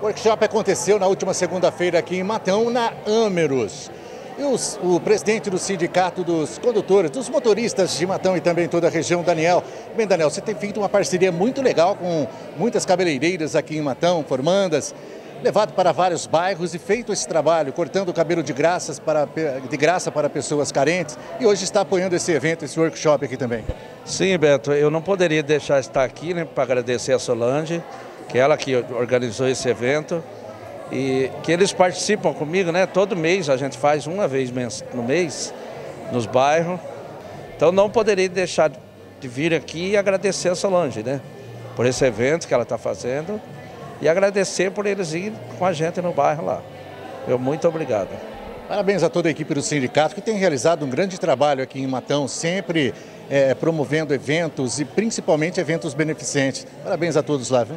O workshop aconteceu na última segunda-feira aqui em Matão, na Ameros. E os, o presidente do Sindicato dos Condutores, dos motoristas de Matão e também toda a região, Daniel. Bem, Daniel, você tem feito uma parceria muito legal com muitas cabeleireiras aqui em Matão, formandas, levado para vários bairros e feito esse trabalho, cortando o cabelo de, graças para, de graça para pessoas carentes. E hoje está apoiando esse evento, esse workshop aqui também. Sim, Beto, eu não poderia deixar de estar aqui né, para agradecer a Solange, que ela que organizou esse evento e que eles participam comigo, né? Todo mês a gente faz uma vez no mês nos bairros. Então não poderia deixar de vir aqui e agradecer a Solange, né? Por esse evento que ela está fazendo e agradecer por eles irem com a gente no bairro lá. Eu muito obrigado. Parabéns a toda a equipe do sindicato que tem realizado um grande trabalho aqui em Matão, sempre é, promovendo eventos e principalmente eventos beneficentes. Parabéns a todos lá, viu?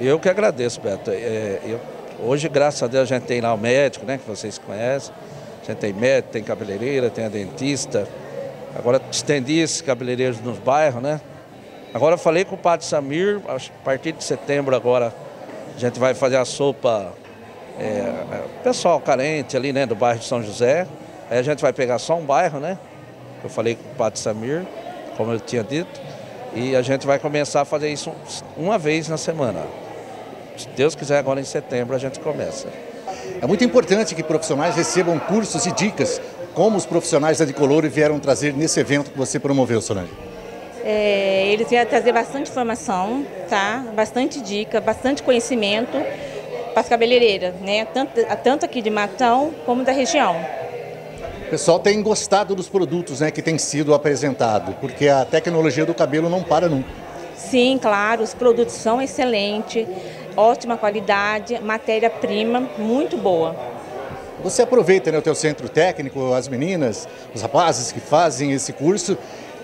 Eu que agradeço, Beto. É, eu Hoje, graças a Deus, a gente tem lá o médico, né, que vocês conhecem. A gente tem médico, tem cabeleireira, tem a dentista. Agora estendi esses cabeleireiros nos bairros, né? Agora falei com o Padre Samir, a partir de setembro agora a gente vai fazer a sopa é, é, pessoal carente ali, né, do bairro de São José. Aí a gente vai pegar só um bairro, né? Eu falei com o Padre Samir, como eu tinha dito, e a gente vai começar a fazer isso uma vez na semana. Se Deus quiser, agora em setembro a gente começa. É muito importante que profissionais recebam cursos e dicas, como os profissionais da Dicolore vieram trazer nesse evento que você promoveu, Solange. É, eles vieram trazer bastante informação, tá? bastante dica, bastante conhecimento para as cabeleireiras, né? tanto, tanto aqui de Matão como da região. O pessoal tem gostado dos produtos né, que tem sido apresentado, porque a tecnologia do cabelo não para nunca. Sim, claro, os produtos são excelentes ótima qualidade, matéria-prima muito boa. Você aproveita né, o teu centro técnico, as meninas, os rapazes que fazem esse curso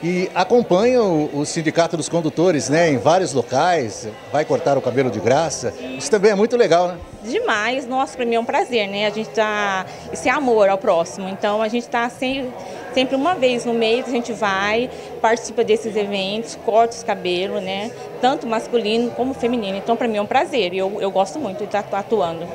e acompanha o, o, Sindicato dos Condutores né, em vários locais, vai cortar o cabelo de graça. Isso também é muito legal, né? Demais, nossa, para mim é um prazer, né? A gente tá. Esse é amor ao próximo. Então a gente está sempre, sempre uma vez no mês, a gente vai, participa desses eventos, corta os cabelos, né? Tanto masculino como feminino. Então para mim é um prazer e eu, eu gosto muito de estar atuando.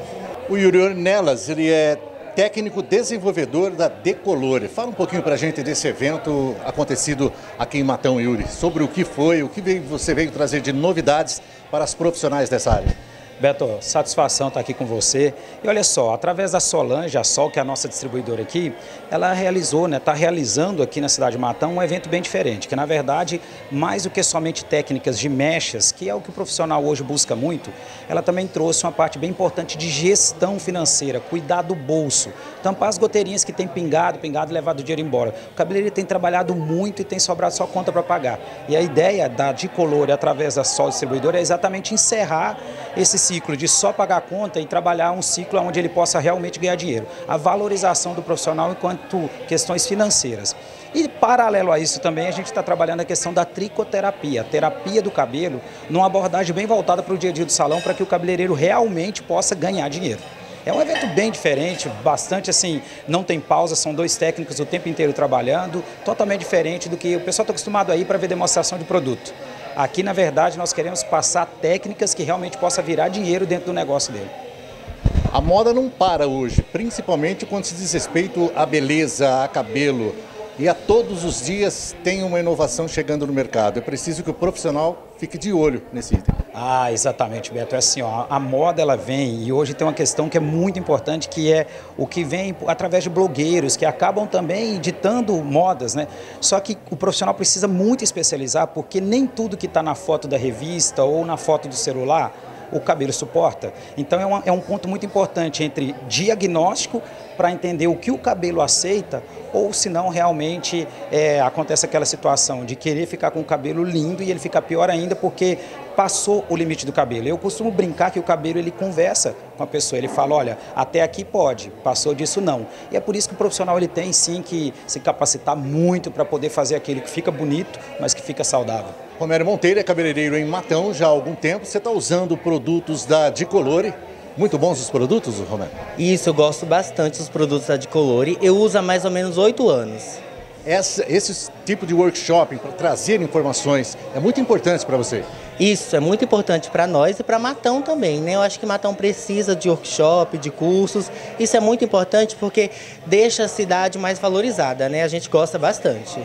O Yuri Nelas, ele é técnico desenvolvedor da Decolore. Fala um pouquinho para a gente desse evento acontecido aqui em Matão, Yuri, sobre o que foi, o que você veio trazer de novidades para as profissionais dessa área. Beto, satisfação estar aqui com você. E olha só, através da Solange, a Sol, que é a nossa distribuidora aqui, ela realizou, né, está realizando aqui na cidade de Matão um evento bem diferente, que na verdade, mais do que somente técnicas de mechas, que é o que o profissional hoje busca muito, ela também trouxe uma parte bem importante de gestão financeira, cuidar do bolso, tampar as goteirinhas que tem pingado, pingado levado o dinheiro embora. O cabeleireiro tem trabalhado muito e tem sobrado só conta para pagar. E a ideia da Dicolor, através da Sol Distribuidora, é exatamente encerrar esse ciclo de só pagar a conta e trabalhar um ciclo onde ele possa realmente ganhar dinheiro. A valorização do profissional enquanto questões financeiras. E paralelo a isso também a gente está trabalhando a questão da tricoterapia, terapia do cabelo, numa abordagem bem voltada para o dia a dia do salão, para que o cabeleireiro realmente possa ganhar dinheiro. É um evento bem diferente, bastante assim, não tem pausa, são dois técnicos o tempo inteiro trabalhando, totalmente diferente do que o pessoal está acostumado aí para ver demonstração de produto. Aqui, na verdade, nós queremos passar técnicas que realmente possa virar dinheiro dentro do negócio dele. A moda não para hoje, principalmente quando se diz respeito à beleza, a cabelo. E a todos os dias tem uma inovação chegando no mercado. É preciso que o profissional fique de olho nesse item. Ah, exatamente, Beto. É assim, ó, a moda ela vem e hoje tem uma questão que é muito importante, que é o que vem através de blogueiros, que acabam também ditando modas, né? Só que o profissional precisa muito especializar, porque nem tudo que está na foto da revista ou na foto do celular o cabelo suporta. Então é, é um ponto muito importante entre diagnóstico para entender o que o cabelo aceita ou se não realmente é, acontece aquela situação de querer ficar com o cabelo lindo e ele fica pior ainda porque passou o limite do cabelo. Eu costumo brincar que o cabelo ele conversa com a pessoa, ele fala, olha, até aqui pode, passou disso não. E é por isso que o profissional ele tem sim que se capacitar muito para poder fazer aquele que fica bonito, mas que fica saudável. Romero Monteiro é cabeleireiro em Matão já há algum tempo. Você está usando produtos da Dicolore. Muito bons os produtos, Romero? Isso, eu gosto bastante dos produtos da Dicolore. Eu uso há mais ou menos oito anos. Essa, esse tipo de workshop para trazer informações é muito importante para você? Isso é muito importante para nós e para Matão também, né? Eu acho que Matão precisa de workshop, de cursos. Isso é muito importante porque deixa a cidade mais valorizada, né? A gente gosta bastante.